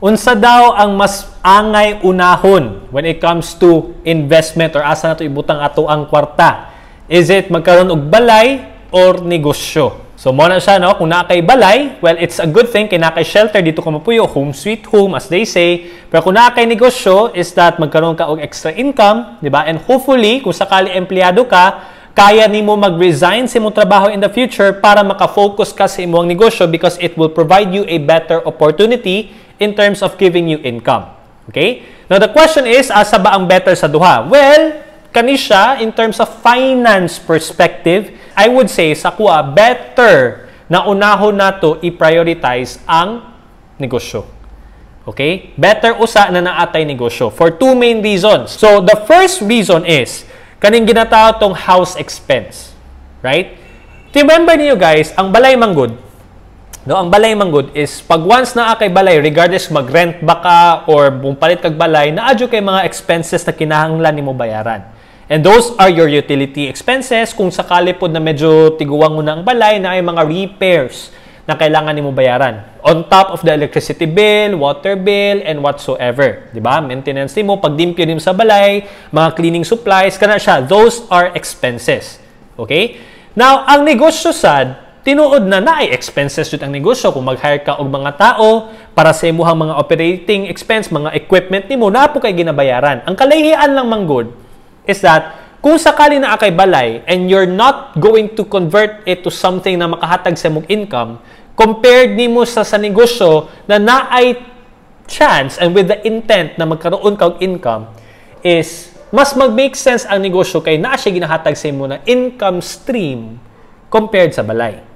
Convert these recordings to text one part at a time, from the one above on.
Unsa daw ang mas angay unahon when it comes to investment or asa nato ibutang ato ang kwarta? Is it magkaroon og balay or negosyo? So mo na siya no, kung naa kay balay, well it's a good thing kay kay shelter dito ka mapuyo, home sweet home as they say. Pero kung naa kay negosyo is that magkaroon ka og extra income, di ba? And hopefully kung sakali empleyado ka, kaya nimo mag-resign sa imong trabaho in the future para maka-focus ka sa imong negosyo because it will provide you a better opportunity in terms of giving you income. Okay? Now, the question is, asa ba ang better sa duha? Well, kani siya, in terms of finance perspective, I would say, sa kuha, better na unahon nato i-prioritize ang negosyo. Okay? Better usa na naatay negosyo for two main reasons. So, the first reason is, kaning ginatawag tong house expense. Right? Remember niyo guys, ang balay manggod, No, ang balay manggod is pag once na kay balay regardless mag-rent ba ka or palit kag balay, naadyo kay mga expenses na kinahanglan nimo bayaran. And those are your utility expenses kung sakali pod na medyo tiguwang mo na ang balay na ay mga repairs na kailangan nimo bayaran. On top of the electricity bill, water bill, and whatsoever. Di ba? Maintenance nimo, pagdimpyo nimo sa balay, mga cleaning supplies, kana siya. Those are expenses. Okay? Now, ang negosyo sad, tinuod na na ay expenses jud ang negosyo kung mag-hire ka og mga tao para sa imuhang mga operating expense, mga equipment nimo na po kay ginabayaran. Ang kalahian lang manggod is that kung sakali na akay balay and you're not going to convert it to something na makahatag sa imong income compared nimo sa sa negosyo na naay chance and with the intent na magkaroon ka og income is mas mag-make sense ang negosyo kay naa siya ginahatag sa imo na income stream compared sa balay.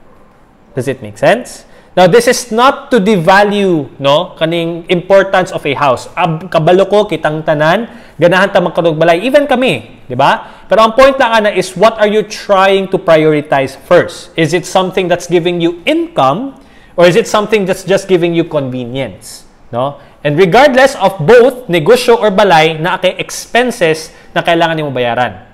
Does it make sense? Now, this is not to devalue no kaning importance of a house. Ab, kabalo ko kitang tanan, ganahan ta magkanog balay even kami, di ba? Pero ang point lang ana is what are you trying to prioritize first? Is it something that's giving you income or is it something that's just giving you convenience, no? And regardless of both negosyo or balay na kay expenses na kailangan nimo bayaran.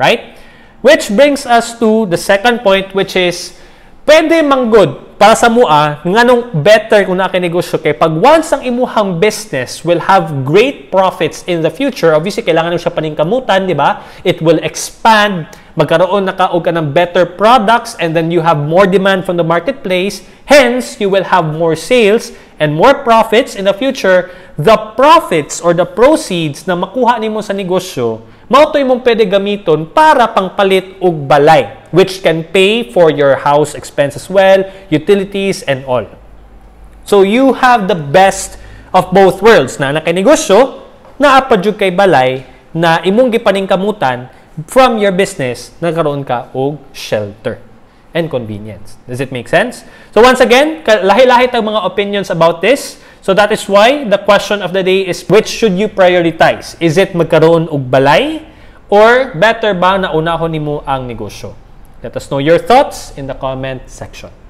Right? Which brings us to the second point which is pwede manggod para sa mua nganong better kung na negosyo kay pag once ang imuhang business will have great profits in the future obviously kailangan mo siya paningkamutan di ba? It will expand magkaroon na ka og ng better products and then you have more demand from the marketplace hence you will have more sales and more profits in the future. The profits or the proceeds na makuha nimo sa negosyo mao mong pwede gamiton para pangpalit og balay which can pay for your house expense as well, utilities and all. So you have the best of both worlds na nakinegosyo na apadyug kay balay na imong gipaningkamutan from your business nagkaroon ka og shelter and convenience. Does it make sense? So once again, lahi-lahi tayong mga opinions about this. So that is why the question of the day is which should you prioritize? Is it magkaroon og balay or better ba na unahon nimo ang negosyo? Let us know your thoughts in the comment section.